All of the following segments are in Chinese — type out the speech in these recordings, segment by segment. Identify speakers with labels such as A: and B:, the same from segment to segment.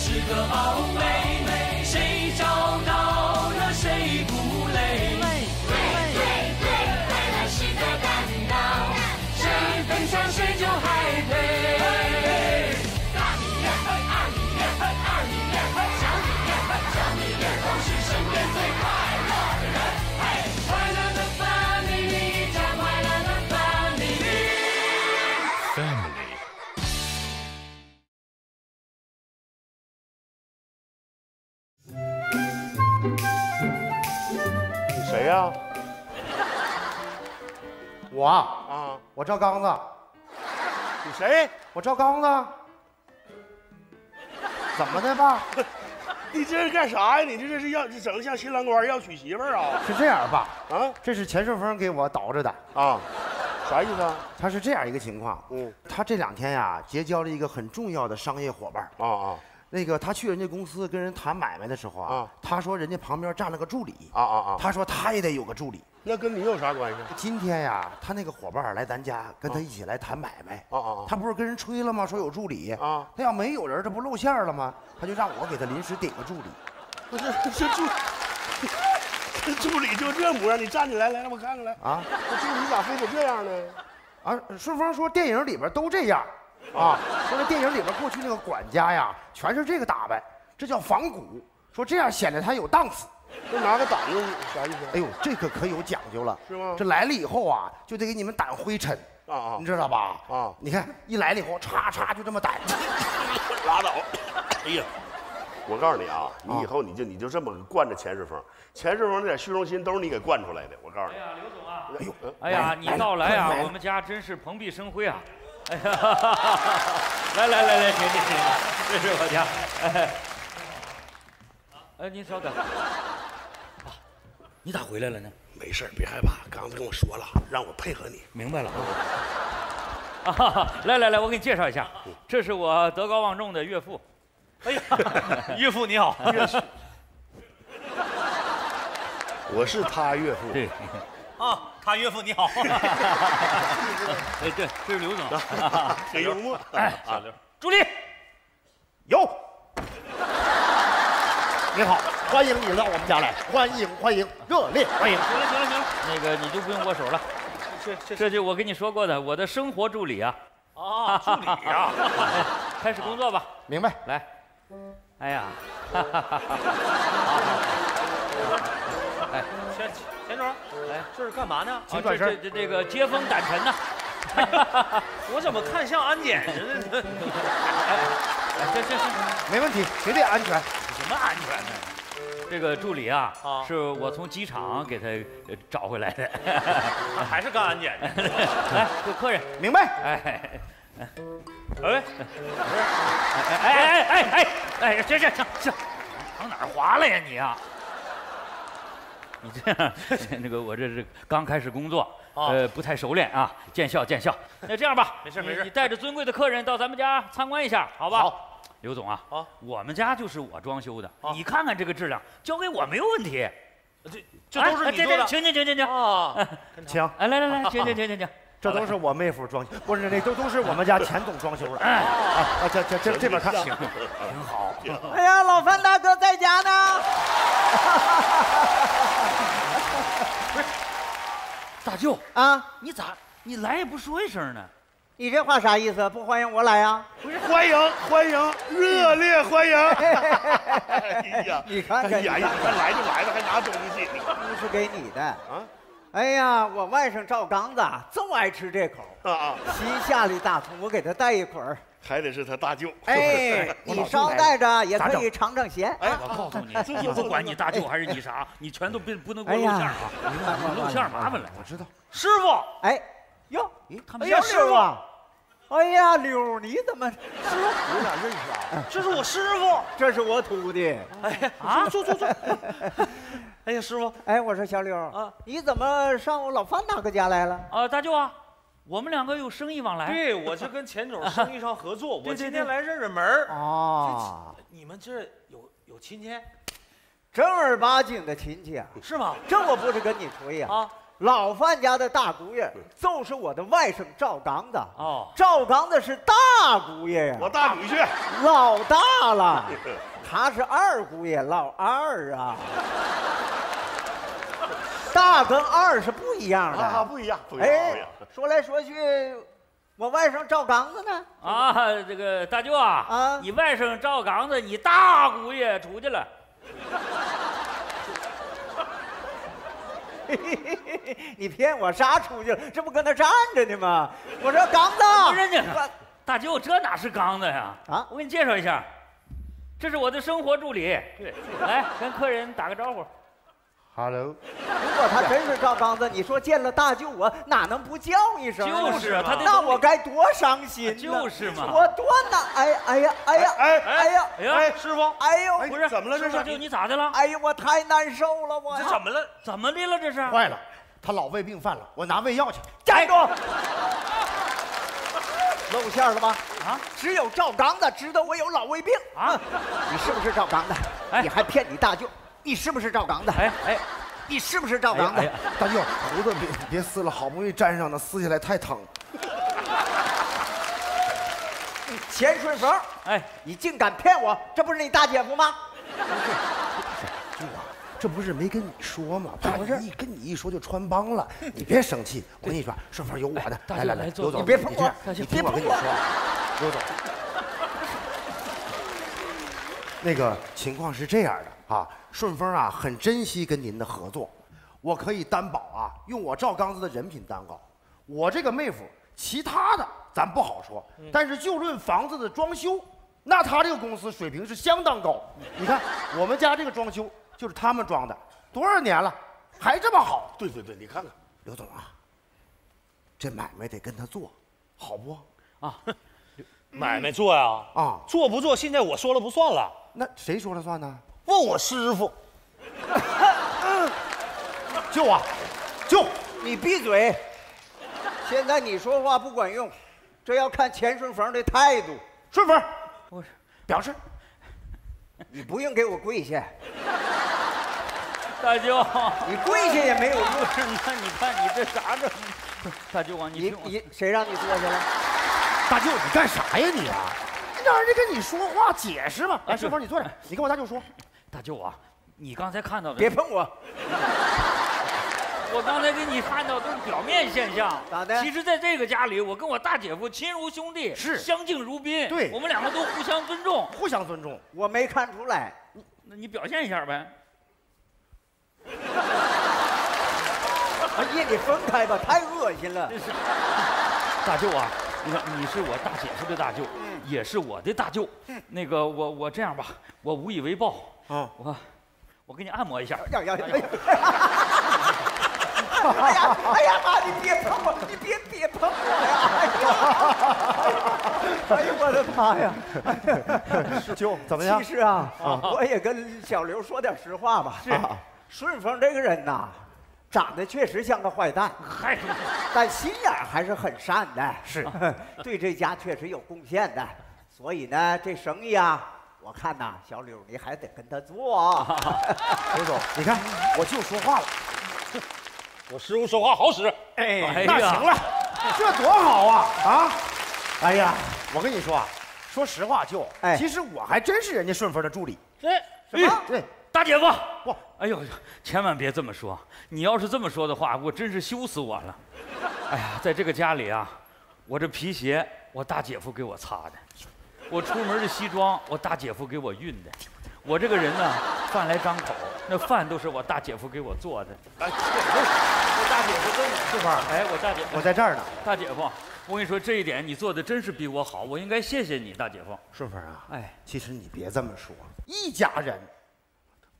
A: 是个宝贝，
B: 我赵刚子，
C: 你谁？
B: 我赵刚子，怎么的爸？
C: 你这是干啥呀？你这这是要这整的像新郎官要娶媳妇儿啊？
B: 是这样爸？
C: 啊
B: 这是钱顺风给我导着的，
C: 啊，啥意思啊？
B: 他是这样一个情况。
C: 嗯，
B: 他这两天呀结交了一个很重要的商业伙伴。
C: 啊啊
B: 那个他去人家公司跟人谈买卖的时候啊，
C: 啊
B: 他说人家旁边站了个助理，
C: 啊啊啊！
B: 他说他也得有个助理。
C: 那跟你有啥关系？
B: 今天呀，他那个伙伴来咱家跟他一起来谈买卖。
C: 啊啊啊
B: 他不是跟人吹了吗？说有助理
C: 啊
B: 他要没有人，这不露馅了吗？他就让我给他临时顶个助理。
C: 不是 这助这助理就这模样，你站起来来，让我看看来。
B: 啊
C: 这助理咋非得这样呢？
B: 啊！顺风说电影里边都这样，啊，说那电影里边过去那个管家呀，全是这个打扮，这叫仿古。说这样显得他有档次。
C: 那拿个掸子啥意思？
B: 哎呦，这可可有讲究了，
C: 是吗
B: 这来了以后啊，就得给你们掸灰尘，
C: 啊啊
B: 你知道吧？
C: 啊
B: 你看一来了以后，嚓嚓就这么掸。
C: 拉倒！哎呀，我告诉你啊，你以后你就你就这么惯着钱世峰，钱世峰那点虚荣心都是你给惯出来的。我告诉你，
D: 哎呀，刘总啊，
B: 哎呦，
D: 哎呀，你到来啊我们家真是蓬荜生辉啊！哎呀，来来来来，请请请，这是我家。哎，哎，您稍等。啊，你咋回来了呢？
C: 没事儿别害怕，刚才跟我说了，让我配合你。
D: 明白了。啊，来来来，我给你介绍一下，这是我德高望重的岳父。
E: 哎呀，岳父你好，
C: 我是他岳父。
D: 对，
E: 啊，他岳父你好，
D: 哎对，这是刘总。
C: 很幽默。
D: 哎，
E: 啊刘
D: 助理，
B: 有。你好，欢迎你到我们家来，欢迎欢迎，热烈欢迎。
D: 行了行了行了，那个你就不用握手了，
E: 这这
D: 这就我跟你说过的，我的生活助理啊。
E: 啊，助理呀，
D: 哎 开始工作吧。
B: 明白？
D: 来，哎呀，哎，
E: 钱钱总，
D: 来，
E: 这是干嘛呢？
D: 啊这
B: 请转身
D: 这这这个接风掸尘呢。
E: 我怎么看像安检似的？
D: 哎，行行行，
B: 没问题，绝对安全。
D: 什么安全呢？这个助理啊，
E: 啊
D: 是我从机场给他呃找回来的。
E: 还是干安检的？
D: 来，有客人。
B: 明白？
D: 哎，
E: 哎，
D: 哎哎哎哎哎哎，行行行行，往哪儿滑了呀你啊？你这样，那个我这是刚开始工作，
E: 啊
D: 呃，不太熟练啊，见笑见笑。那这样吧，
E: 没事没事
D: 你你带着尊贵的客人到咱们家参观一下，好吧？
E: 好，
D: 刘总啊，
E: 啊
D: 我们家就是我装修的，
E: 啊
D: 你看看这个质量，交给我没有问题。
E: 这这都是
D: 哎
E: 你做的
D: 请请请请请，
E: 啊？
B: 请，
D: 哎，来来来，请请请请请，
B: 这都是我妹夫装修，不是那都都是我们家钱总装修的。
D: 哎，
B: 啊啊，这这这这边看，
D: 挺好。
F: 哎呀，老范大哥在家呢。
D: 不是大舅，
F: 啊，
D: 你咋你来也不说一声呢？
F: 你这话啥意思？不欢迎我来呀？
C: 欢迎欢迎，热烈欢迎！哎呀，
F: 你看看
C: 哎呀呀，看来就来了，还拿东西呢。
F: 这是给你的。
C: 啊
F: 哎呀，我外甥赵刚子就爱吃这口，
C: 啊啊，
F: 新下的大葱，我给他带一捆儿。
C: 还得是他大舅。
F: 哎，你捎带着也可以尝尝鲜。
D: 哎，我告诉你，你不管你大舅还是你啥，你全都别不能给我露馅儿啊！你露馅儿麻烦了。
B: 我知道。
E: 师傅，
F: 哎，哟，
D: 咦，他
F: 哎呀，
D: 们家
F: 六啊！哎呀，柳，你怎么？
C: 师傅你俩认识啊？
E: 这是我师傅。
F: 这是我徒弟。
E: 哎呀，啊，坐坐坐。哎呀，师傅，
F: 哎，我说小柳
E: 啊，
F: 你怎么上我老范大哥家来了？
D: 啊，大舅啊，我们两个有生意往来。
E: 对，我是跟钱总生意上合作，我今天来认认门儿。
F: 哦，
E: 你们这有有亲戚
F: 正儿八经的亲戚啊，
E: 是吗？
F: 这我不是跟你吹呀、
E: 啊，
F: 老范家的大姑爷就是我的外甥赵刚子。
D: 哦，
F: 赵刚子是大姑爷呀，
C: 我大女婿，
F: 老大了。他是二姑爷，老二啊。大跟二是不一样的。
C: 啊，不一样，不一样，
F: 哎
C: 样。，
F: 说来说去，我外甥赵刚子呢？
D: 啊，这个大舅啊，
F: 啊
D: 你外甥赵刚子，你大姑爷出去了。
F: 你骗我啥出去了？这不搁那站着呢吗？我说刚子，
D: 不是你，大舅，这哪是刚子呀？
F: 啊
D: 我给你介绍一下，这是我的生活助理。对，来跟客人打个招呼。
B: Hello，
F: 如果他真是赵刚子，你说见了大舅我哪能不叫一声？
D: 就是啊他得
F: 那我该多伤心呢
D: 就是嘛
F: 我多难，哎哎呀，哎呀，
C: 哎
F: 哎呀，
D: 哎呀，
C: 哎，师傅，
F: 哎呦，
D: 不是
C: 怎么了这是
D: 大舅，你咋的了？
F: 哎呦，我太难受了，我
E: 这怎么了？
D: 怎么的了？这是？
B: 坏了，他老胃病犯了，我拿胃药去。
F: 站住！露馅了吧？
D: 啊，
F: 只有赵刚子知道我有老胃病
D: 啊！
F: 你是不是赵刚子？
D: 哎
F: 你还骗你大舅？你是不是赵刚的？
D: 哎哎，
F: 你是不是赵刚的
D: 哎呀？
B: 大舅，胡子别别撕了，好不容易粘上的，撕下来太疼。
F: 钱顺风，
D: 哎，
F: 你竟敢骗我？这不是你大姐夫吗？
B: 舅啊，这不是没跟你说吗？怕你一跟你一说就穿帮了，你别生气。我跟你说，顺风有我的。来来来，刘总，
F: 你别碰我
B: 你听我跟你说，刘总，那个情况是这样的啊，顺丰啊很珍惜跟您的合作，我可以担保啊，用我赵刚子的人品担保，我这个妹夫，其他的咱不好说，但是就论房子的装修，那他这个公司水平是相当高。你看我们家这个装修就是他们装的，多少年了，还这么好。
C: 对对对，你看看，
B: 刘总啊，这买卖得跟他做，好不？
E: 啊买卖做呀？
B: 啊，
E: 做不做？现在我说了不算了。
B: 那谁说了算呢？
E: 问我师傅，
B: 舅啊，舅，
F: 你闭嘴！现在你说话不管用，这要看钱顺风的态度。
B: 顺风，
D: 不是，
B: 表示
F: 你不用给我跪下，
D: 大舅，
F: 你跪下也没有用。
D: 那你看你这啥这？大舅啊，你
F: 你你谁让你坐下了？
B: 大舅，你干啥呀你啊？让人家跟你说话解释嘛。来，顺风，你坐着，你跟我大舅说。
D: 大舅啊，你刚才看到的，
F: 别碰我！
D: 我刚才给你看到都是表面现象，
F: 咋的
D: 其实，在这个家里，我跟我大姐夫亲如兄弟，
B: 是
D: 相敬如宾。
B: 对
D: 我们两个都互相尊重。
B: 互相尊重。
F: 我没看出来。
D: 那你表现一下呗。
F: 哎呀，你分开吧，太恶心了。
D: 大舅啊，你看你是我大姐夫的大舅，也是我的大舅。那个我我这样吧，我无以为报，
B: 啊，
D: 我我给你按摩一下。
F: 哎呀哎呀妈！你别碰我！你别别碰我呀！哎呀！哎呀我的妈呀！
B: 舅怎么样
F: 其？实啊，我也跟小刘说点实话吧。
D: 是
F: 啊顺丰这个人呐，长得确实像个坏蛋，
D: 嗨，
F: 但心眼还是很善的，
B: 是
F: 对这家确实有贡献的。所以呢，这生意啊，我看呐，小柳你还得跟他做啊。
B: 刘总，你看我就说话了，
E: 我师傅说话好使。
F: 哎
D: 哎呀
B: 那行了，这多好啊啊！哎呀，我跟你说啊，说实话，舅，
F: 哎
B: 其实我还真是人家顺丰的助理。
D: 这
F: 什么？
B: 对，
D: 大姐夫，
B: 哇，
D: 哎呦，千万别这么说！你要是这么说的话，我真是羞死我了。哎呀，在这个家里啊，我这皮鞋我大姐夫给我擦的，我出门的西装我大姐夫给我熨的，我这个人呢，饭来张口，那饭都是我大姐夫给我做的。
C: 哎，
D: 我大姐夫真
B: 顺丰，
D: 哎，我大姐
B: 我在这儿呢。
D: 大姐夫，我跟你说这一点你做的真是比我好，我应该谢谢你，大姐夫。
B: 顺丰啊，
D: 哎，
B: 其实你别这么说，一家人，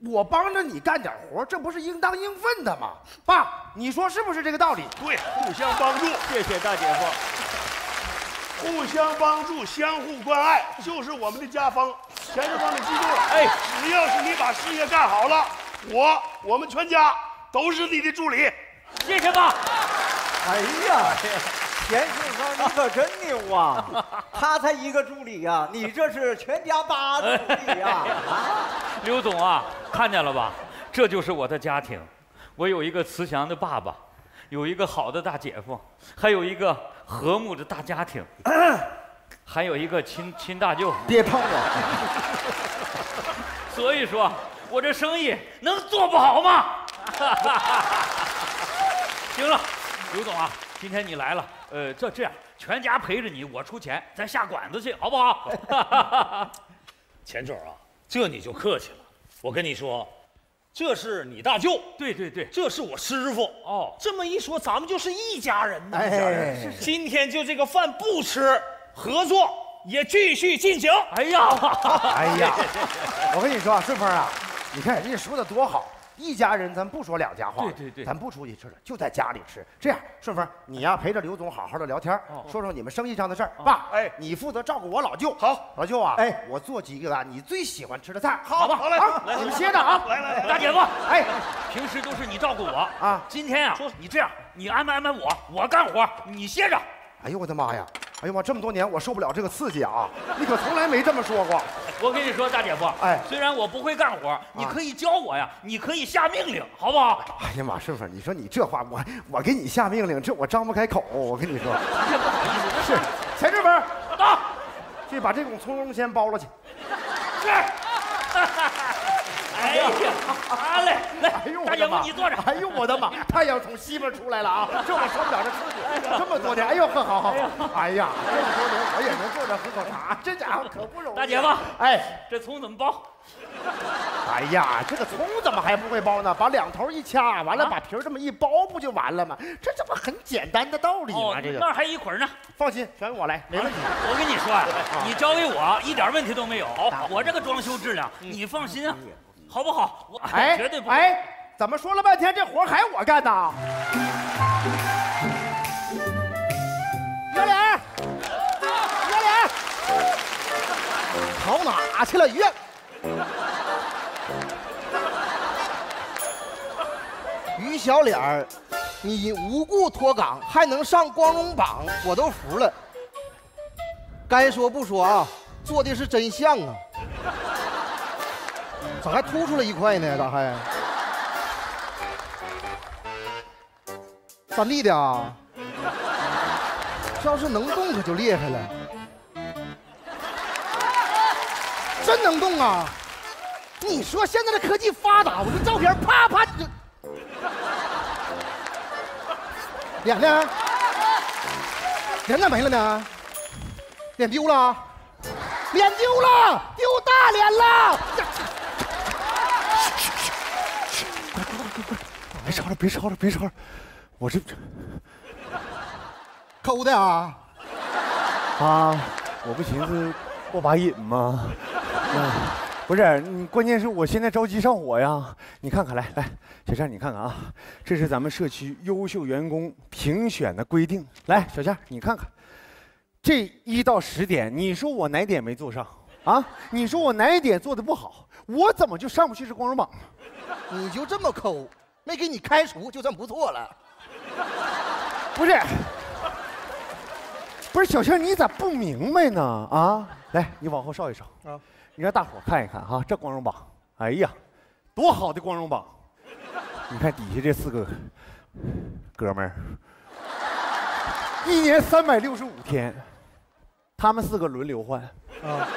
B: 我帮着你干点活，这不是应当应分的吗？爸，你说是不是这个道理？
C: 对，互相帮助，
D: 谢谢大姐夫。
C: 互相帮助，相互关爱，就是我们的家风。钱志芳，你记住了，
D: 哎，
C: 只要是你把事业干好了，我我们全家都是你的助理。
D: 谢谢爸。
F: 哎呀，钱志芳你可真牛啊！他才一个助理呀、你这是全家八个助理呀、啊！
D: 刘总啊，看见了吧？这就是我的家庭。我有一个慈祥的爸爸，有一个好的大姐夫，还有一个和睦的大家庭，还有一个亲亲大舅。
B: 别碰我！
D: 所以说，我这生意能做不好吗？行了，刘总啊，今天你来了，呃，这这样，全家陪着你，我出钱，咱下馆子去，好不好？
E: 钱总啊，这你就客气了。我跟你说，这是你大舅，
D: 对对对，
E: 这是我师傅。
D: 哦，
E: 这么一说，咱们就是一家人呐。
B: 哎，
E: 今天就这个饭不吃，合作也继续进行。
D: 哎呀，
B: 哎呀，我跟你说啊，顺风啊，你看人家说的多好，一家人咱不说两家话，
D: 对对对
B: 咱不出去吃了，就在家里吃。这样，顺风，你呀陪着刘总好好的聊天，
D: 哦
B: 说说你们生意上的事儿。爸，
C: 哎
B: 你负责照顾我老舅。
C: 好，
B: 老舅啊，
F: 哎，
B: 我做几个啊你最喜欢吃的菜。
D: 好吧
C: 好嘞
B: 啊，你们歇着啊。
C: 来来来，
D: 大姐夫，
B: 哎，
D: 平时都是你照顾我
B: 啊
D: 今天啊，你这样，你安排安排我，我干活，你歇着。
B: 哎呦我的妈呀！哎呦妈，这么多年我受不了这个刺激啊！你可从来没这么说过。
D: 我跟你说，大姐夫，
B: 哎
D: 虽然我不会干活，你可以教我呀，你可以下命令，好不好？
B: 哎呀马师傅，你说你这话，我我给你下命令，这我张不开口。我跟你说，是钱顺风，
D: 到，
B: 去把这种葱蓉先包了去。
D: 是。哎呀，好嘞，来
B: 哎呦，我
D: 大姐夫！你坐着。
B: 哎呦我的妈！太阳从西边出来了啊！这我受不了这刺激，这么多年，哎呦呵，好好好。哎呀，这么多年我也能坐着喝口茶，这家伙可不容易。
D: 大姐夫，
B: 哎，
D: 这葱怎么包？
B: 哎呀，这个葱怎么还不会包呢？把两头一掐，完了
D: 啊
B: 把皮儿这么一包，不就完了吗？这这不很简单的道理吗？这个
D: 那还一捆呢。
B: 放心，全我来，没问题。
D: 我跟你说啊，你交给我一点问题都没有。我这个装修质量，你放心啊，好不好？我
B: 哎，
D: 绝对不。
B: 哎，怎么说了半天这活儿还我干呢？圆脸，圆脸，跑哪去了？月，
G: 于小脸儿，你无故脱岗还能上光荣榜，我都服了。该说不说啊，做的是真像啊，咋还凸出来一块呢？咋还？三 D 的啊？这要是能动可就厉害了，真能动啊！你说现在的科技发达，我这照片啪啪就。脸呢？脸咋没了呢？脸丢了？脸丢了，丢大脸了！
B: 吵了，别吵了，别吵了，我这
G: 抠的啊！
H: 啊，我不寻思过把瘾吗？嗯，不是，你关键是我现在着急上火呀。你看看，来来，小倩，你看看啊，这是咱们社区优秀员工评选的规定。来，小倩，你看看，这一到十点，你说我哪点没做上啊？你说我哪一点做的不好？我怎么就上不去这光荣榜呢？
G: 你就这么抠，没给你开除就算不错了。
H: 不是，不是小倩，你咋不明白呢？啊，来，你往后稍一稍
G: 啊，
H: 你让大伙看一看哈、这光荣榜，哎呀，多好的光荣榜！你看底下这四个哥们儿，一年三百六十五天，他们四个轮流换，
G: 啊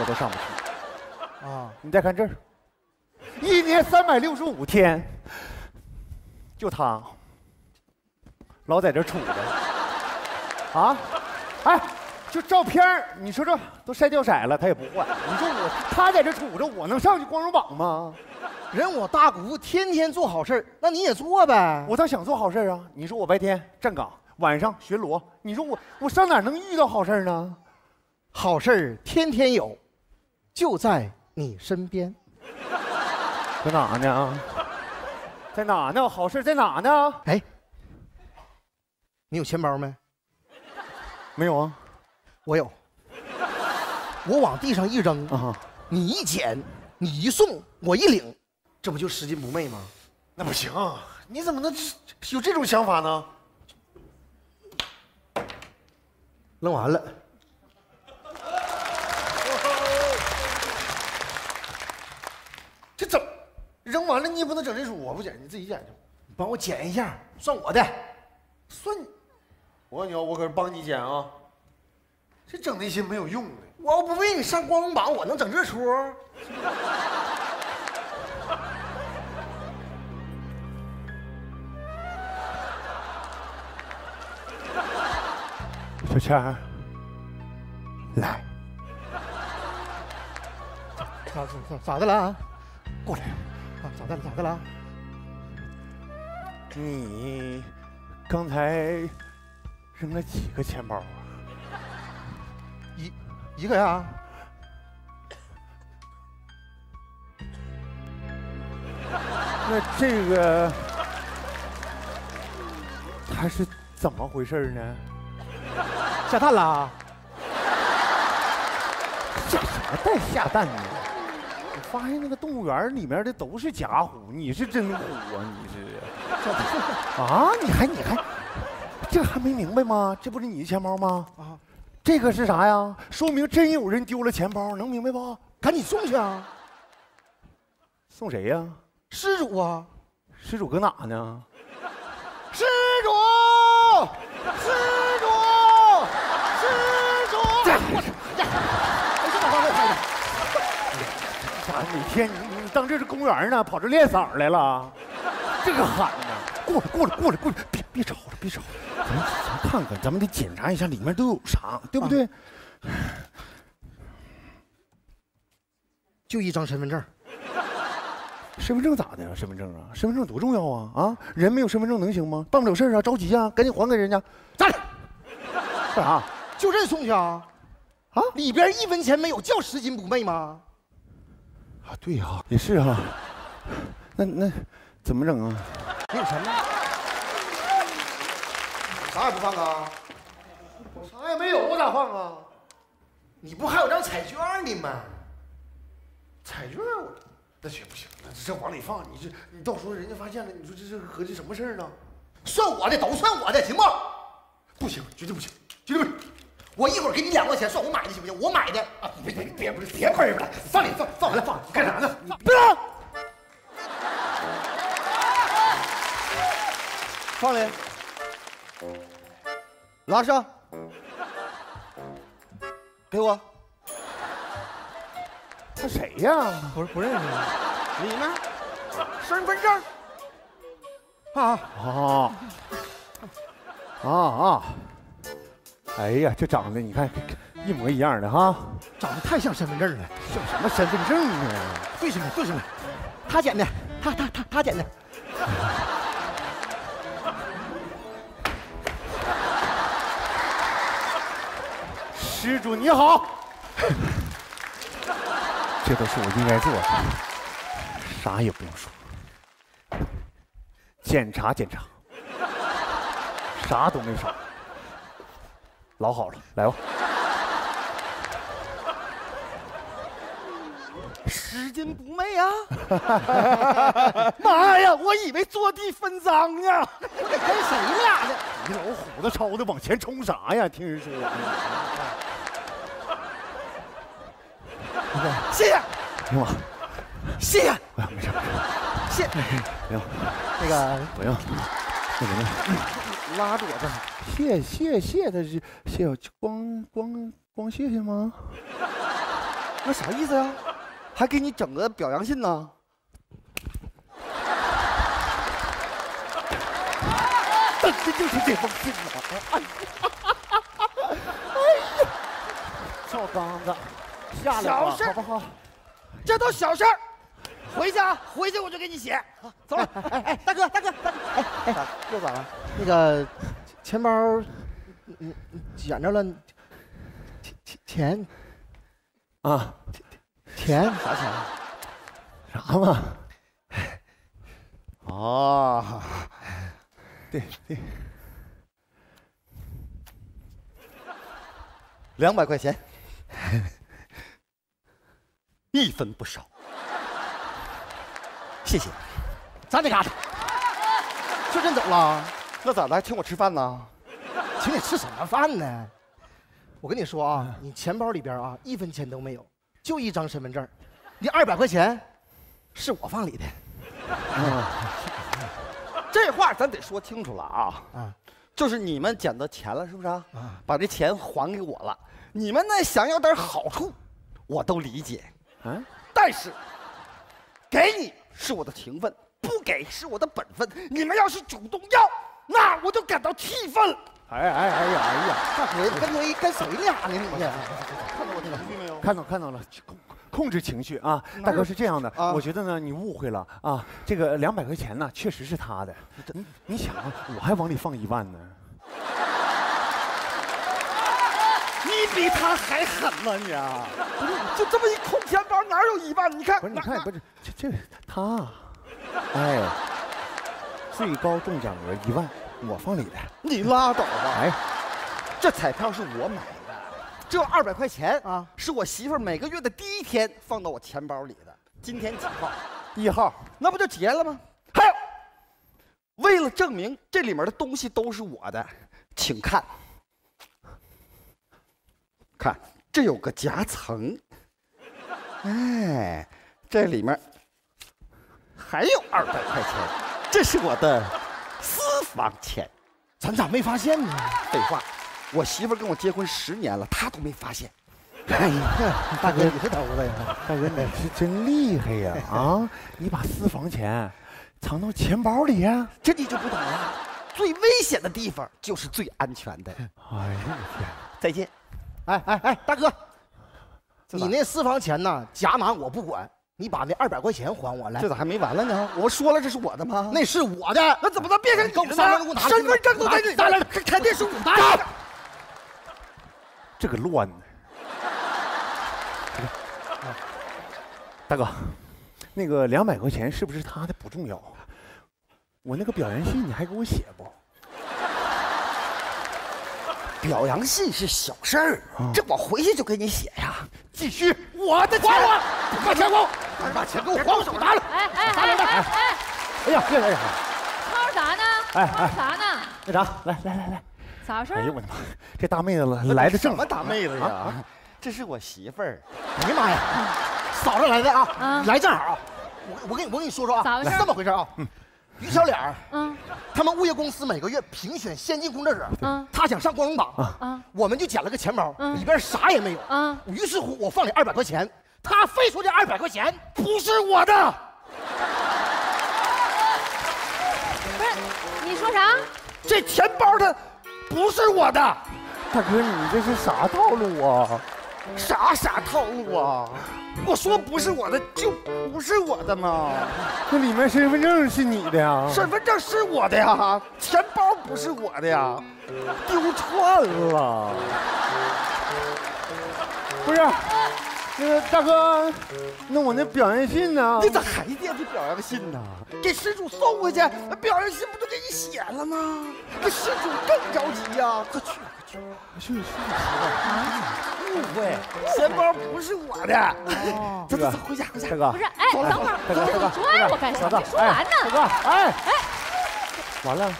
H: 我都上不去。
G: 啊！
H: 你再看这儿，一年三百六十五天，就他老在这杵着，啊，哎，就照片儿你说这都晒掉色了，他也不换。你说我他在这杵着，我能上去光荣榜吗？
G: 人我大姑父天天做好事儿，那你也做呗。
H: 我倒想做好事儿啊！你说我白天站岗，晚上巡逻，你说我我上哪能遇到好事儿呢？
G: 好事儿天天有，就在你身边。
H: 搁哪呢？啊？在哪呢？好事在哪呢？
G: 哎，你有钱包没？
H: 没有啊。
G: 我有。我往地上一扔，
H: 啊，
G: 你一捡，你一送，我一领，这不就拾金不昧吗？
H: 那不行，你怎么能有这种想法呢？
G: 扔完了。
H: 这怎么扔完了？你也不能整这出，我不捡，你自己捡去。
G: 你帮我捡一下，算我的。
H: 算你，我告诉你啊，我可是帮你捡啊，这整那些没有用的。
G: 我要不为你上光荣榜，我能整这出？
H: 小倩儿，来，
G: 咋咋咋咋的了啊？过来，啊，咋的了？咋的了？
H: 你刚才扔了几个钱包啊？
G: 一一个呀？
H: 那这个他是怎么回事呢？
G: 下蛋了？
H: 下什么蛋下蛋呢？我发现那个动物园里面的都是假虎，你是真虎啊！你是啊？你还你还这还没明白吗？这不是你的钱包吗？
G: 啊，
H: 这个是啥呀？说明真有人丢了钱包，能明白不？
G: 赶紧送去啊！
H: 送谁呀？
G: 失主啊！
H: 失主搁哪呢？
G: 施主！施主！施主！我呀！哎，这把方位拍的。
H: 天你你当这是公园呢？跑这练嗓来了？这个喊呢？过来过来过来过来！别别吵了别吵了，咱们咱看看，咱们得检查一下里面都有啥，对不对？
G: 就一张身份证。
H: 身份证咋的呀？身份证啊，身份证多重要啊！啊，人没有身份证能行吗？办不了事儿啊，着急啊，赶紧还给人家。
G: 站着，
H: 干啥？
G: 就这送去啊？
H: 啊，
G: 里边一分钱没有，叫拾金不昧吗？
H: 啊，对呀、也是哈、那那怎么整啊？
G: 没有钱呢？啥也不放啊？
H: 我啥也没有，我咋放啊？
G: 你不还有张彩券呢吗？
H: 彩券那行不行？那这往里放，你这你到时候人家发现了，你说这是合计什么事儿呢？
G: 算我的，都算我的，行不？
H: 不行，绝对不行，绝对不行！
G: 我一会儿给你两块钱，算我买的，行不行？我买的啊！别别别不是别亏了，放里放放完了放，干啥呢？你别放里，拉上，给我。
H: 他谁呀？
G: 不是不认识你，里面身份证啊
H: 啊啊啊！哎呀，这长得你看一模一样的哈，
G: 长得太像身份证了。
H: 像什么身份证啊？
G: 对上了，对上了，他捡的，他他他他捡的。
H: 施主你好，这都是我应该做的，啥也不用说，检查检查，啥都没少，老好了，来吧。
G: 拾金不昧啊！妈呀，我以为坐地分赃呢，我得跟谁俩呢？
H: 你老虎子抄的往前冲啥呀？听人说，
G: 谢谢，
H: 行吗？
G: 谢谢，
H: 没事，没事，
G: 谢，
H: 不用，
G: 那个
H: 不用，那什么，
G: 拉着我这儿，
H: 谢谢谢他是谢我光光光谢谢吗？
G: 那啥意思呀？还给你整个表扬信呢？
H: 这这就是这封信啊！哎呀，赵刚子，下来吧，好不好？
G: 这都小事儿，回去啊，回去我就给你写。好走了，哎哎，大哥大哥大哥，哎哎，又咋了？那个钱包，捡着了，钱钱钱
H: 啊，
G: 钱啥钱？
H: 啥嘛？
G: 哦，
H: 对对，
G: 两百块钱，一分不少。谢谢，咱这嘎达，就真走了？那咋的？还请我吃饭呢？请你吃什么饭呢？我跟你说啊，你钱包里边啊一分钱都没有，就一张身份证，你二百块钱是我放里的。
H: 啊
G: 这话咱得说清楚了啊！啊，
I: 就是你们捡到钱了，是不是啊？把这钱还给我了。你们呢想要点好处，我都理解。
H: 啊，
I: 但是给你是我的情分，不给是我的本分。你们要是主动要，那我就感到气愤了。
H: 哎哎哎呀哎呀，
I: 大哥，你跟谁跟谁俩呢？你这看到我这个没有？
H: 看到看到了，控控制情绪啊！大哥是这样的，我觉得呢你误会了啊。这个两百块钱呢确实是他的，你你想啊，我还往里放一万呢。
I: 你比他还狠呢你啊！不是，就这么一空钱包哪有一万？你看，
H: 不是你看不是这这他，哎，最高中奖额一万，我放里的。
I: 你拉倒吧！哎，这彩票是我买的，这二百块钱啊，是我媳妇每个月的第一天放到我钱包里的。今天几号？
H: 一号，
I: 那不就结了吗？还有，为了证明这里面的东西都是我的，请看，看这有个夹层，哎，这里面还有二百块钱，这是我的私房钱。
B: 咱咋没发现呢？
I: 废话，我媳妇跟我结婚十年了，她都没发现。
H: 哎呀，大哥，你是头子呀！大哥，你是真厉害呀！啊，你把私房钱藏到钱包里呀？
I: 这你就不懂了。最危险的地方就是最安全的。
H: 哎呀，我天！
I: 再见。
B: 哎哎哎，大哥，你那私房钱呢？夹哪我不管，你把那二百块钱还我来。
I: 这咋还没完了呢？我说了这是我的吗？
B: 那是我的，
I: 那怎么能变成你的
B: 呢？
I: 呢？身份证都在你这儿，肯定是我的。
H: 这个乱呢。大哥，那个两百块钱是不是他的不重要，我那个表扬信你还给我写不？
I: 表扬信是小事儿，这我回去就给你写呀。
H: 继续，
I: 我的钱
B: 我，
I: 把钱给我，把钱给我还我手拿了。
J: 哎哎哎哎哎！
H: 哎呀，别来呀！
J: 吵啥呢？
H: 哎
J: 吵啥呢？
H: 那啥，来来来来，
J: 啥事儿？
H: 哎呦我的妈，这大妹子来的正
I: 什么大妹子呀？这是我媳妇儿。
B: 哎呀妈呀，嫂子来的啊，来正好。我我跟你我跟你说说啊，
J: 咋回事？
B: 这么回事啊？于小脸儿，
J: 嗯，
B: 他们物业公司每个月评选先进工作者，
J: 嗯，
B: 他想上光荣榜，
J: 啊，
B: 我们就捡了个钱包，
J: 嗯
B: 里边啥也没有，
J: 啊，
B: 于是乎我放里二百块钱，他非说这二百块钱不是我的，
J: 不是，你说啥？
B: 这钱包它不是我的，
H: 大哥你这是啥套路啊？
I: 啥啥套路啊？我说不是我的就不是我的嘛？
H: 那里面身份证是你的呀？
I: 身份证是我的呀，钱包不是我的呀，丢串了。
H: 不是，那个大哥，那我那表扬信呢？
I: 你咋还惦记表扬信呢？给失主送回去，那表扬信不就给你写了吗？那失主更着急呀！快去，去
H: 去
I: 误会，钱包不是我的。走走走，回家回家。
H: 大哥，
J: 不是，哎，等会儿，
H: 大哥，大哥，
J: 你拽我干啥？
H: 大哥
J: 没说完呢。
H: 大哥，哎哎，完了，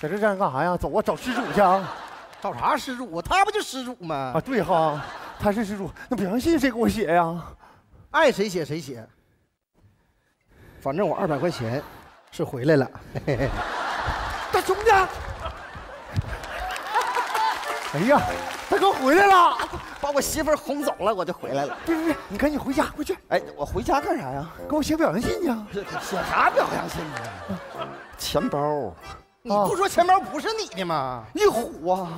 H: 在这站着干啥呀？走啊，找失主去啊！
B: 找啥失主啊？他不就失主吗？
H: 啊，对哈，他是失主。那表扬信谁给我写呀？
B: 爱谁写谁写。反正我二百块钱是回来了。嘿嘿
I: 大兄弟，
H: 哎呀，大哥回来了，
I: 把我媳妇儿哄走了，我就回来了。
H: 别别别，你赶紧回家，快去！
I: 哎，我回家干啥呀？
H: 给我写表扬信去。
I: 写啥表扬信呢？钱包，
B: 你不说钱包不是你的吗？
I: 你虎啊！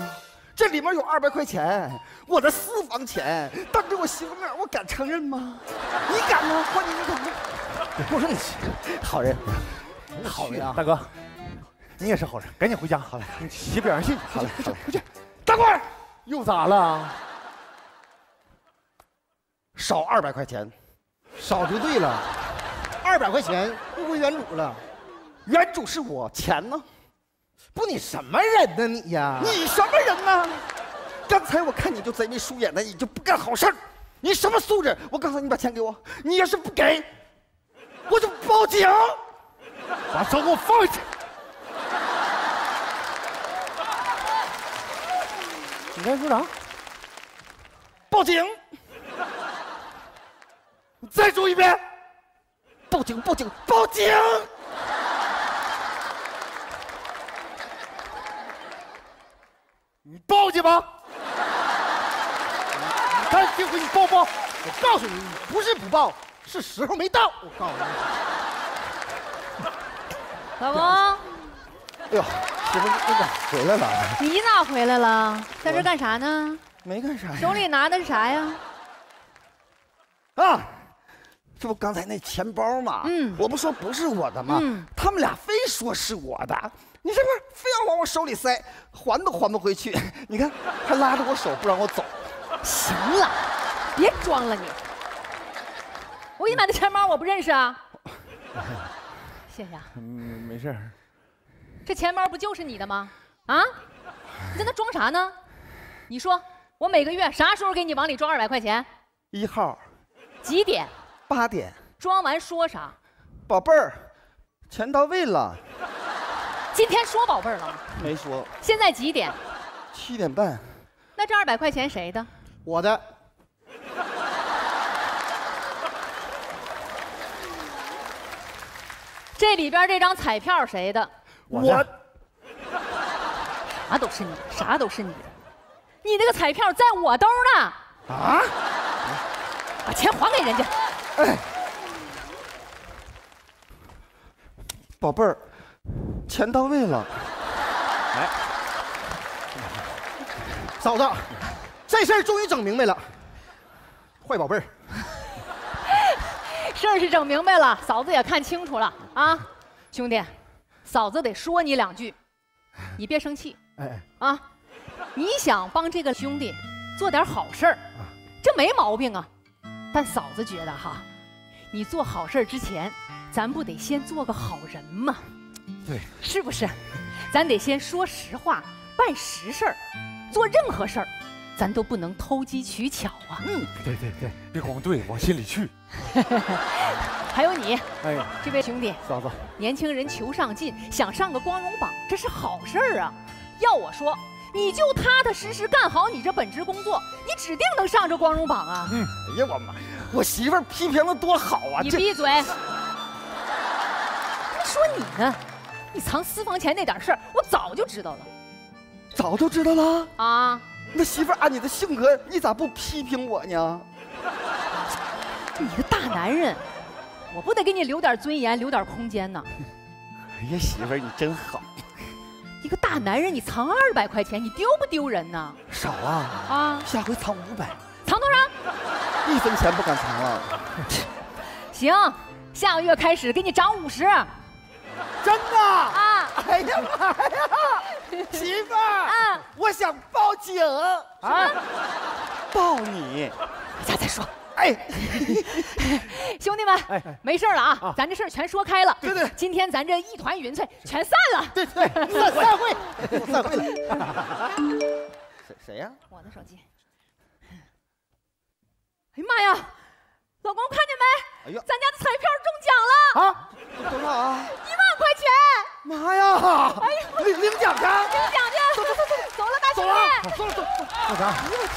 I: 这里面有二百块钱，我的私房钱，当着我媳妇面，我敢承认吗？你敢吗？换你你敢吗？
B: 我说你，
I: 好人，
B: 好人啊！
H: 大哥，你也是好人，赶紧回家。好嘞，你写表扬信。
I: 好嘞，
H: 快去快去。
I: 大官，
H: 又咋了？
I: 少二百块钱，
B: 少就对了，二百块钱物归原主了。
I: 原主是我，钱呢？
B: 不，你什么人呢你呀？
I: 你什么人呢？刚才我看你就贼眉鼠眼的，你就不干好事儿。你什么素质？我告诉你把钱给我，你要是不给，我就报警。
H: 把手给我放下你刚才说啥？
I: 报警！你再说一遍！报警！报警！报警！你报去吧。你看这回你报不报？我告诉你，你不是不报，是时候没到。我告诉你，
J: 老公，
I: 哎呦，媳妇你咋回来了？
J: 你咋回来了？在这干啥呢？
I: 没干啥呀。
J: 手里拿的是啥呀？
I: 啊，这不刚才那钱包吗？
J: 嗯
I: 我不说不是我的吗？
J: 嗯
I: 他们俩非说是我的，你这不是非要往我手里塞，还都还不回去。你看，还拉着我手不让我走。
J: 行了，别装了你。我给你买的钱包我不认识啊。谢谢啊。
H: 嗯，没事儿。
J: 这钱包不就是你的吗？啊，你在那装啥呢？你说我每个月啥时候给你往里装二百块钱？
I: 一号
J: 几点？
I: 八点，
J: 装完说啥？
I: 宝贝儿，钱到位了。
J: 今天说宝贝儿了吗？
I: 没说，
J: 现在几点？
I: 七点半，
J: 那这二百块钱谁的？
I: 我的。
J: 这里边这张彩票谁的？
I: 我
J: 啥都是你的，啥都是你的。你那个彩票在我兜呢，
I: 啊，
J: 把钱还给人家。
I: 哎，宝贝儿，钱到位了。
H: 哎，
I: 嫂子，这事儿终于整明白了。坏宝贝儿，
J: 事儿是整明白了，嫂子也看清楚了啊，兄弟，嫂子得说你两句，你别生气
I: 哎，
J: 啊。你想帮这个兄弟做点好事儿，这没毛病啊。但嫂子觉得哈，你做好事儿之前，咱不得先做个好人吗？
I: 对，
J: 是不是？咱得先说实话，办实事儿，做任何事儿，咱都不能偷机取巧啊。
I: 嗯，
H: 对对对，别光对，往心里去。
J: 还有你，
H: 哎呀，
J: 这位兄弟，
H: 嫂子，
J: 年轻人求上进，想上个光荣榜，这是好事儿啊。要我说，你就踏踏实实干好你这本职工作，你指定能上这光荣榜啊！
I: 嗯，哎呀我妈，我媳妇儿批评的多好啊！
J: 你闭嘴！说你呢，你藏私房钱那点事儿，我早就知道了
I: 早就知道了。
J: 啊！
I: 那媳妇儿按你的性格，你咋不批评我呢？
J: 你个大男人，我不得给你留点尊严，留点空间呢？
I: 哎呀，媳妇儿你真好，
J: 一个大男人，你藏二百块钱，你丢不丢人呢？
I: 少啊！
J: 啊，
I: 下回藏五百，
J: 藏多少？
I: 一分钱不敢藏了。
J: 行，下个月开始给你涨五十。
I: 真的？
J: 啊！
I: 哎呀妈呀！媳妇儿，
J: 啊
I: 我想报警啊！报你！
J: 回家再说。
I: 哎，
J: 兄弟们，没事了啊，咱这事儿全说开了。
I: 对对
J: 今天咱这一团云彩全散了。
I: 对对，散散会，散会了。谁谁呀？
J: 我的手机。哎呀妈呀，老公看见没？
I: 哎呀
J: 咱家的彩票中奖了，
I: 啊，多少啊？
J: 一万块钱，
I: 妈呀！哎呀，领领奖去！
J: 领奖去。走走走走，走了，大兄
I: 走了
J: 弟。，
I: 走了走。
H: 那啥，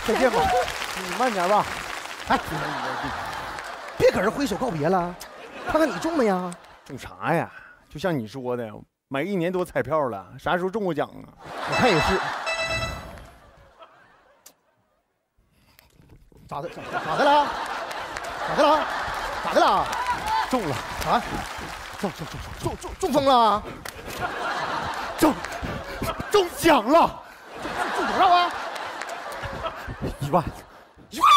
H: 再见吧，你慢点吧。
I: 哎，别搁这挥手告别了，看看你中没呀？
H: 中啥呀？就像你说的，买一年多彩票了，啥时候中过奖啊？
I: 我看也是。咋的？咋咋的了？咋的了？咋的了？
H: 中了，
I: 啊？中中中中中中风了？
H: 中中奖了，
I: 中多少啊？
H: 一万。
I: 一万！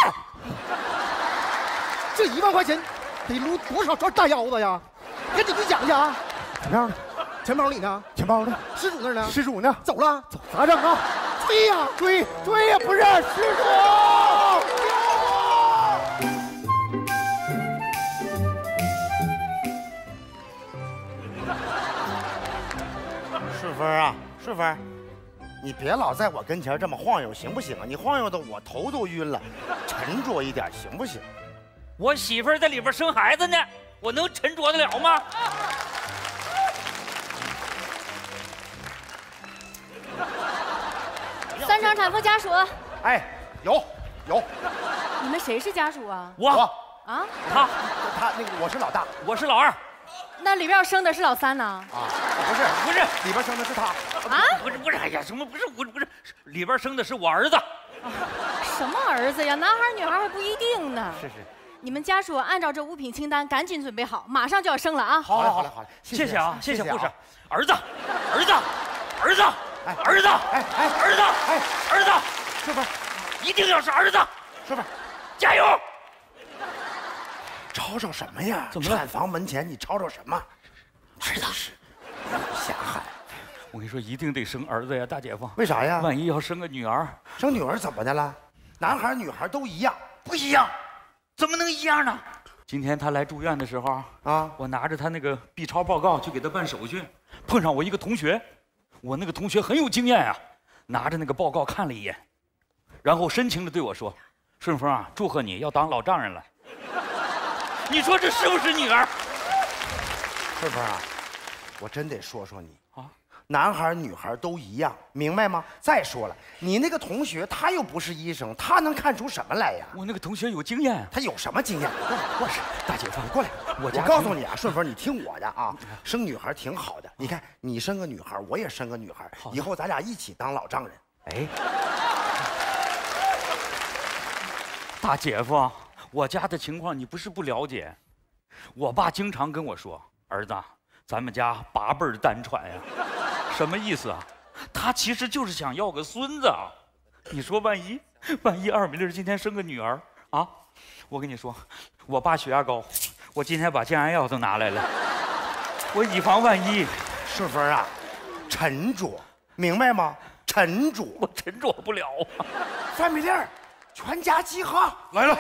I: 这一万块钱得撸多少串大腰子呀？赶紧兑奖去啊！
H: 怎么样呢？
I: 钱包里呢？
H: 钱包呢？
I: 失主那儿呢？
H: 失主呢？
I: 走了？
H: 走，咋整啊？
I: 追呀！
H: 追追呀！不是失主。
B: 顺风啊，顺芬，你别老在我跟前这么晃悠，行不行啊？你晃悠的我头都晕了，沉着一点，行不行？
D: 我媳妇儿在里边生孩子呢，我能沉着得了吗？
J: 三场产妇家属，
B: 哎，有有，
J: 你们谁是家属啊？
D: 我
J: 啊？
D: 他
B: 他那个我是老大，
D: 我是老二，
J: 那里边要生的是老三呢？
B: 啊，不是
D: 不是
B: 里边生的是他。
J: 啊？
D: 不是不是，哎呀，什么不是不是不是，里边生的是我儿子。
J: 什么儿子呀？男孩女孩还不一定呢。
B: 是是。
J: 你们家属按照这物品清单赶紧准备好，马上就要生了啊！
D: 好嘞，好嘞，好，嘞，谢谢啊，谢谢护士。儿子，儿子，儿子，儿子，哎哎，儿子，哎儿子，
B: 顺风，
D: 一定要是儿子，
B: 顺风，
D: 加油！
B: 吵吵什么呀？
D: 怎么了？
B: 产房门前你吵吵什么？
D: 儿子
B: 是，瞎喊！
D: 我跟你说，一定得生儿子呀，大姐夫。
B: 为啥呀？
D: 万一要生个女儿，
B: 生女儿怎么的了？男孩女孩都一样，
D: 不一样，怎么能一样呢？今天他来住院的时候
B: 啊，
D: 我拿着他那个 B 超报告去给他办手续，碰上我一个同学，我那个同学很有经验啊，拿着那个报告看了一眼，然后深情的对我说：“顺风啊，祝贺你要当老丈人了。”你说这是不是女儿？
B: 顺风啊，我真得说说你啊，男孩女孩都一样，明白吗？再说了，你那个同学他又不是医生，他能看出什么来呀？
D: 我那个同学有经验，
B: 他有什么经验？
D: 过来大姐夫，
B: 你过来，
D: 我
B: 我告诉你啊，顺风，你听我的啊，生女孩挺好的。你看，你生个女孩，我也生个女孩，以后咱俩一起当老丈人。
D: 哎，大姐夫。我家的情况你不是不了解，我爸经常跟我说：“儿子，咱们家八辈儿单传呀。”什么意思啊？他其实就是想要个孙子。你说万一，万一二米粒今天生个女儿啊？我跟你说，我爸血压高，我今天把降压药都拿来了，我以防万一。
B: 顺风啊，沉着，明白吗？沉着，
D: 我沉着不了。
B: 范米粒儿，全家集合，
C: 来了。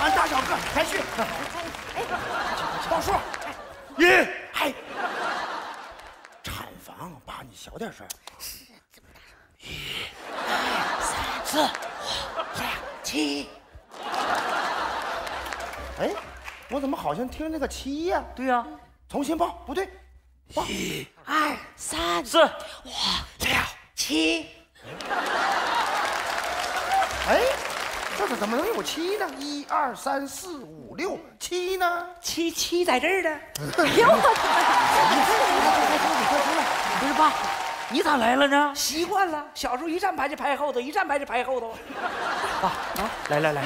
B: 俺大小个排序，哎，报数，
C: 一，
B: 嗨，产房，爸，你小点声。
K: 是这么大声。一、二、三、四、五、六、七。
B: 哎，我怎么好像听那个七呀？
D: 对呀，
B: 重新报，不对，报
K: 一、二、三、
D: 四、
K: 五、六、七。
B: 哎。怎么能有七呢？一二三四五六七呢？
K: 七七在这儿呢。
J: 哎呦我
D: 天！不是爸，你咋来了呢？
K: 习惯了，小时候一站牌就排后头，一站牌就排后头。
D: 爸啊，来来来，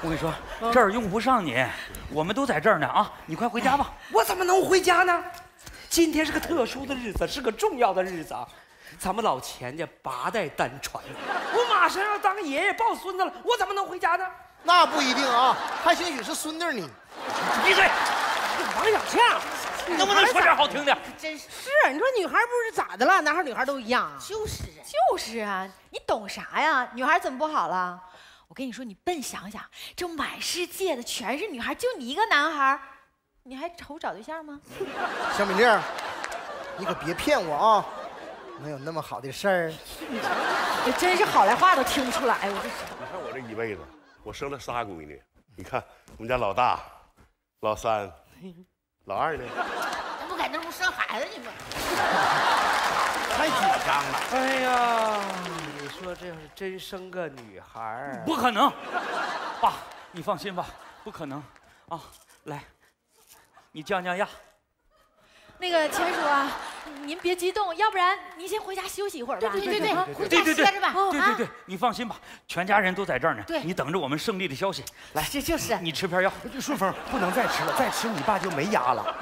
D: 我跟你说，这儿用不上你，我们都在这儿呢啊！你快回家吧。
K: 我怎么能回家呢？今天是个特殊的日子，是个重要的日子啊！咱们老钱家八代单传，我马上要当爷爷抱孙子了，我怎么能回家呢？
I: 那不一定啊，还兴许是孙女呢。
D: 闭嘴！
K: 王小强，
D: 能不能说点好听的？
L: 真是，是你说女孩不是咋的了？男孩女孩都一样啊？
K: 就是啊，
J: 就是啊，你懂啥呀？女孩怎么不好了？我跟你说，你笨想想，这满世界的全是女孩，就你一个男孩，你还愁找对象吗？
I: 小米粒，你可别骗我啊！能有那么好的事儿？
L: 你 真是好赖话都听不出来。我这，
C: 你看我这一辈子，我生了仨闺女。你看我们家老大、老三、老二呢？
K: 怎么在那屋生孩子呢吗？
B: 太紧张了。
K: 哎呀，你说这要是真生个女孩
D: 不可能。爸，你放心吧，不可能啊！来，你降降压。
J: 那个钱叔啊，您别激动，要不然您先回家休息一会儿吧。
K: 对对对，回
D: 家
K: 歇着吧。
D: 对对对，你放心吧，全家人都在这儿呢。
K: 对，
D: 你等着我们胜利的消息。来，
K: 这就是
D: 你吃片药。
B: 顺风，不能再吃了，再吃你爸就没牙了。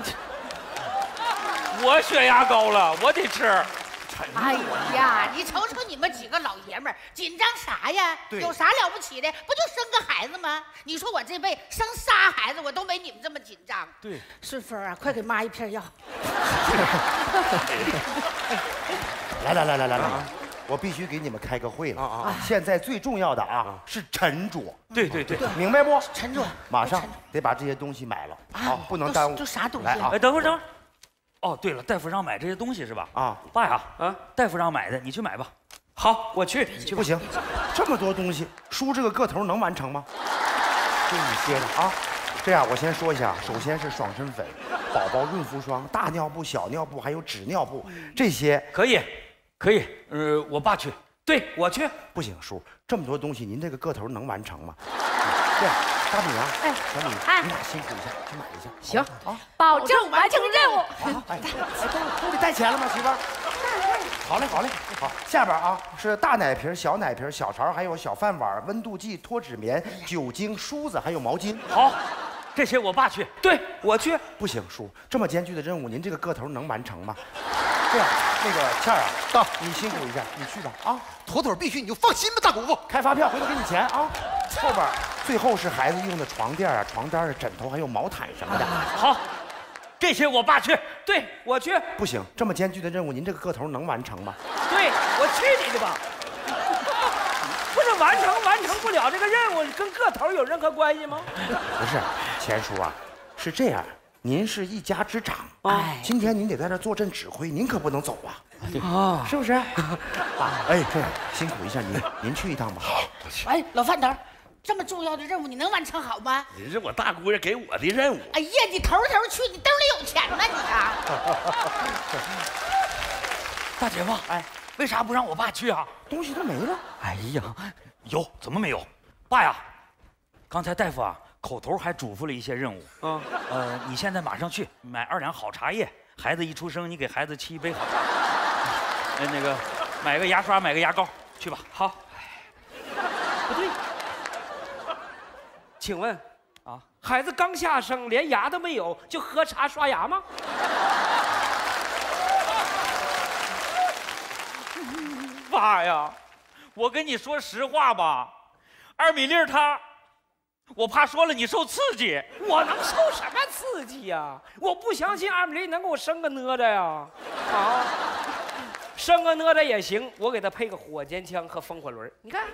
D: 我血压高了，我得吃。
K: 哎呀，你瞅瞅你们几个老爷们儿，紧张啥呀？有啥了不起的？不就生个孩子吗？你说我这辈生仨孩子，我都没你们这么紧张。
D: 对，
L: 顺风啊，快给妈一片药。
B: 来来来来来来，我必须给你们开个会了啊！现在最重要的啊是沉着。
D: 对对对，
B: 明白不？
K: 沉着，
B: 马上得把这些东西买了啊，不能耽误。
K: 这啥东西？
B: 来啊！
D: 哎，等会儿等会儿。哦，对了，大夫让买这些东西是吧？啊，爸呀，啊，大夫让买的，你去买吧。
K: 好，我去。
D: 你去
B: 不行，这么多东西，叔这个个头能完成吗？就你歇着啊。这样，我先说一下，首先是爽身粉、宝宝润肤霜、大尿布、小尿布，还有纸尿布，这些
D: 可以，可以。呃，我爸去，对我去。
B: 不行，叔，这么多东西，您这个个头能完成吗？对，大米啊，
J: 哎
B: 小米，
J: 哎
B: 你俩辛苦一下，去买一下。
L: 行
B: 啊，
J: 保证完成任务。
B: 好，哎，哎，都都得带钱了吗，媳妇儿？好嘞，好嘞，好。下边啊是大奶瓶、小奶瓶、小勺，还有小饭碗、温度计、脱脂棉、酒精、梳子，还有毛巾。
D: 好，这些我爸去。
K: 对，我去。
B: 不行，叔，这么艰巨的任务，您这个个头能完成吗？这样，那个倩儿啊，到你辛苦一下，你去吧啊，
I: 妥妥必须，你就放心吧，大姑父。
B: 开发票，回头给你钱啊。后边最后是孩子用的床垫啊、床单啊、枕头，还有毛毯什么的。
D: 好，这些我爸去。
K: 对，我去。
B: 不行，这么艰巨的任务，您这个个头能完成吗？
K: 对，我去你的吧！不是完成完成不了这个任务，跟个头有任何关系吗？
B: 不是，钱叔啊，是这样，您是一家之长，
K: 哎
B: 今天您得在这坐镇指挥，您可不能走啊，
K: 啊，
B: 是不是？啊，哎，这样辛苦一下您，您去一趟吧。好，我去
L: 哎，老范头，这么重要的任务你能完成好吗？
C: 你是我大姑爷给我的任务。
L: 哎呀，你头头去，你兜里有钱吗你啊？
D: 大姐夫，哎，为啥不让我爸去啊？
B: 东西都没了。
D: 哎呀，有怎么没有？爸呀，刚才大夫啊口头还嘱咐了一些任务。
K: 嗯，
D: 呃，你现在马上去买二两好茶叶，孩子一出生你给孩子沏一杯好茶。哎，那个买个牙刷，买个牙膏，去吧。
K: 好。不对，请问
D: 啊，
K: 孩子刚下生，连牙都没有，就喝茶刷牙吗？
D: 爸呀，我跟你说实话吧，二米粒儿他，我怕说了你受刺激。
K: 我能受什么刺激呀、我不相信二米粒能给我生个哪吒呀！啊，生个哪吒也行，我给他配个火箭枪和风火轮。你看，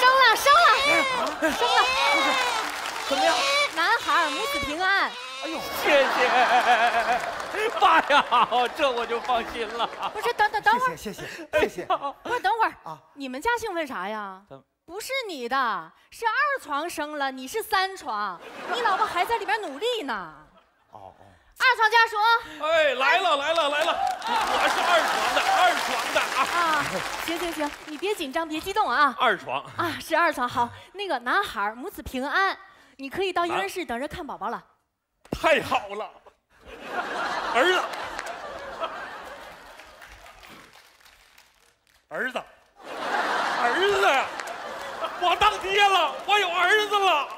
J: 生了，生了，生了，
K: 怎么样？
J: 男孩母子平安。
K: 哎呦，
D: 谢谢，爸呀，这我就放心了。
J: 不是，等等等会儿，
B: 谢谢谢谢。
J: 不是，等会儿
B: 啊
J: 你们家姓为啥呀？不是你的，是二床生了，你是三床，你老婆还在里边努力呢。
B: 哦哦，
J: 二床家属
E: 哎，来了来了来了，我是二床的，二床的啊，
J: 啊，行行行，你别紧张，别激动啊
E: 二床。
J: 啊，是二床好，那个男孩母子平安，你可以到婴儿室等着看宝宝了。
E: 太好了，儿子，儿子，儿子！我当爹了，我有儿子了。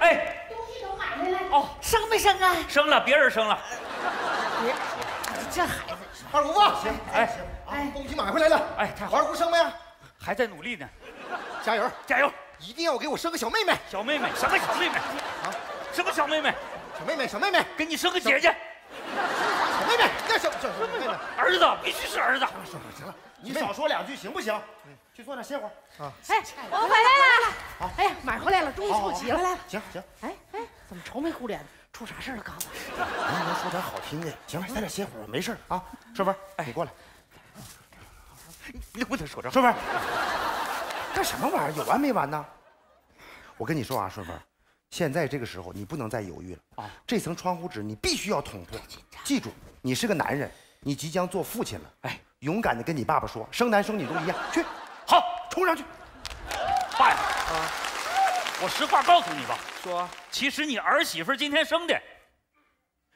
D: 哎，
L: 东西都买回来
D: 哦，
L: 生没生啊？
D: 生了，别人生了。
L: 别，这孩子，
I: 二姑父，行，
D: 哎
I: 哎，东西买回来了。
D: 哎，太好
I: 二姑生没？
D: 还在努力呢，
I: 加油，
D: 加油！
I: 一定要给我生个小妹妹。
D: 小妹妹，什么小妹妹？啊，什么小妹妹？
I: 小妹妹，小妹妹，
D: 给你生个姐姐。
I: 小妹妹，那小小小妹妹。
D: 儿子必须是儿子。
B: 行了，行了你少说两句行不行？去坐那歇会儿啊。
J: 哎，我回来了。
L: 哎呀，买回来了，终于凑齐了。
B: 行行，
L: 哎哎，怎么愁眉苦脸的？出啥事儿了？刚才
B: 能不能说点好听的？行了，在这歇会儿，没事儿啊。顺风，哎，你过来。
D: 你不能说这
B: 顺风，干什么玩意儿？有完没完呢？我跟你说啊，顺风，现在这个时候你不能再犹豫了啊！这层窗户纸你必须要捅破。记住，你是个男人，你即将做父亲了。哎，勇敢的跟你爸爸说，生男生女都一样。去，
D: 好，
B: 冲上去。
D: 爸呀，我实话告诉你吧，
K: 说
D: 其实你儿媳妇今天生的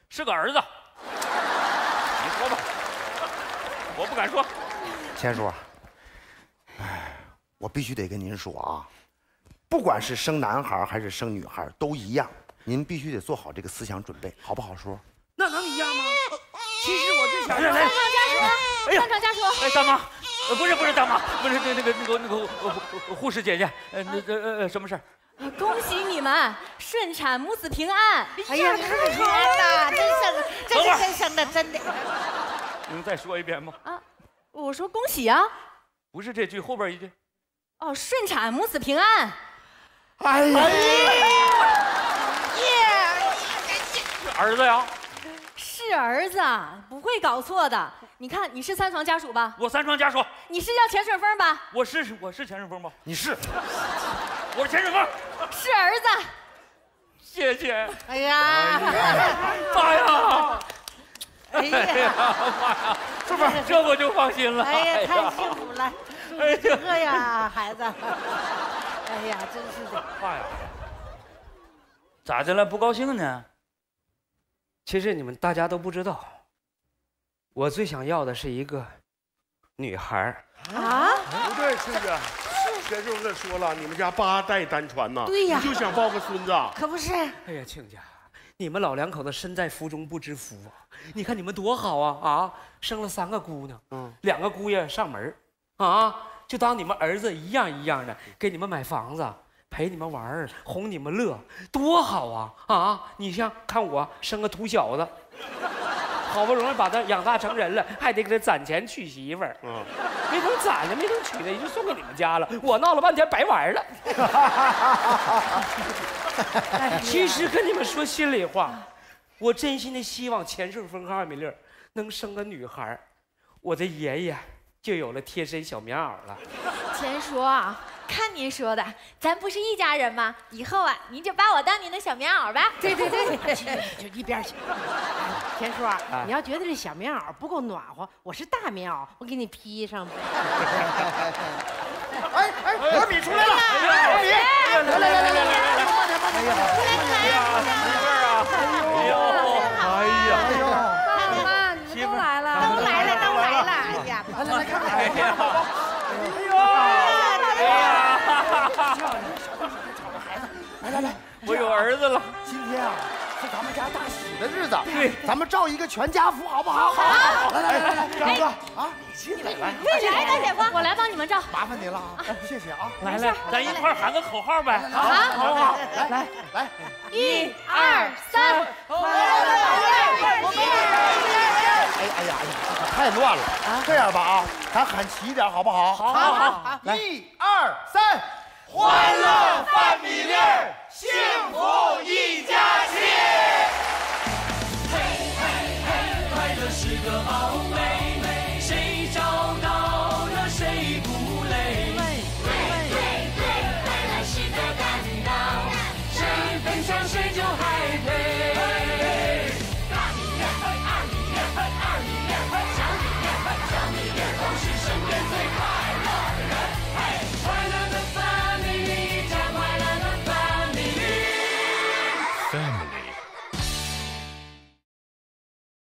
D: 是个儿子。你说吧，我不敢说。
B: 钱叔，哎，我必须得跟您说啊，不管是生男孩还是生女孩都一样，您必须得做好这个思想准备，好不好说？
K: 那能一样吗？其实我就想
D: 来来来
J: 家属，
D: 哎呀
J: 三床家属。
D: 哎，大妈，呃，不是不是大妈，不是那那个那个那个呃护护士姐姐，呃，那呃呃呃什么事儿？
J: 呃恭喜你们顺产母子平安！
L: 哎呀，太好了，真生，这是真生的，真的。
D: 能再说一遍吗？
J: 啊，我说恭喜啊！
D: 不是这句，后边一句。
J: 哦，顺产母子平安。
B: 哎呀，
D: 是儿子呀，
J: 是儿子，不会搞错的。你看，你是三床家属吧？
D: 我三床家属，
J: 你是叫钱顺风吧？
D: 我是我是钱顺风吧？
B: 你是
D: 我是钱顺风，
J: 是儿子。
D: 谢谢。
L: 哎呀，
D: 妈呀！
L: 哎呀，
D: 哎呀，妈呀！是不是？这我就放心了。
L: 哎呀，太幸福了，祝你祝贺呀，孩子。哎呀，真是的。
D: 爸呀，咋的了？不高兴呢？
K: 其实你们大家都不知道，我最想要的是一个女孩儿。
L: 啊？
C: 不对，亲家，贤叔跟说了，你们家八代单传呐，
L: 对呀
C: 你就想抱个孙子啊。
L: 可不是。
K: 哎呀，亲家，你们老两口子身在福中不知福啊！你看你们多好啊啊，生了三个姑娘，
C: 嗯，
K: 两个姑爷上门儿啊，就当你们儿子一样一样的，给你们买房子，陪你们玩儿，哄你们乐，多好啊啊！你像看我生个土小子，好不容易把他养大成人了，还得给他攒钱娶媳妇儿，
C: 嗯，
K: 没等攒呢，没等娶呢，也就送给你们家了。我闹了半天白玩了。哎，其实跟你们说心里话，我真心的希望钱顺风和二米粒能生个女孩儿我的爷爷就有了贴身小棉袄了。
M: 钱叔啊，看您说的，咱不是一家人吗？以后啊，您就把我当您的小棉袄吧。
L: 对对对，就一边去。田叔，你要觉得这小棉袄不够暖和，我是大棉袄，我给你披上。
B: 哎哎，二米出来了！二米，来来来来来来来，慢点慢点，
D: 哎呀，什么事儿啊？哎呦，
C: 哎呀，
B: 哎呦，
J: 爸妈，你们都来了，
L: 都来了，都来了！哎呀，
B: 来来来看看，
D: 哎呀，哎呀，
B: 来来来，
D: 我有儿子了。
B: 今天啊是咱们家大喜的日子，
D: 对，
B: 咱们照一个全家福，好不好？好，来来来来来，张哥啊，
M: 谁来来，来大姐夫？我来帮你们照。
B: 麻烦您了啊，谢谢啊，
D: 来来，咱一块喊个口号呗。
B: 好，好好，来来来，
M: 一二三，
B: 哎哎呀哎呀，太乱了啊！这样吧啊，咱喊齐一点好不好？好，
L: 好好好，
B: 来，一二三，
A: 欢乐范米粒，幸福一家亲。嘿嘿嘿，快乐是个宝